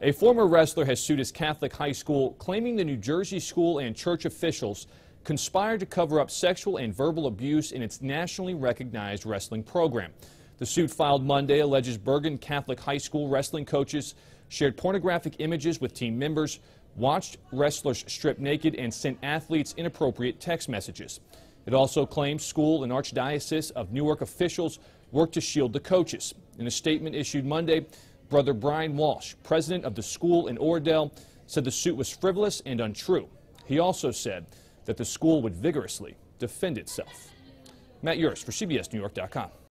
A former wrestler has sued his Catholic high school, claiming the New Jersey school and church officials conspired to cover up sexual and verbal abuse in its nationally recognized wrestling program. The suit filed Monday alleges Bergen Catholic High School wrestling coaches shared pornographic images with team members, watched wrestlers strip naked, and sent athletes inappropriate text messages. It also claims school and Archdiocese of Newark officials worked to shield the coaches. In a statement issued Monday, Brother Brian Walsh, president of the school in Oradell, said the suit was frivolous and untrue. He also said that the school would vigorously defend itself. Matt Yurus for CBSNewYork.com.